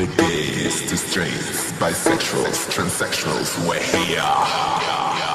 The gays to straights, bisexuals, transsexuals, we're here.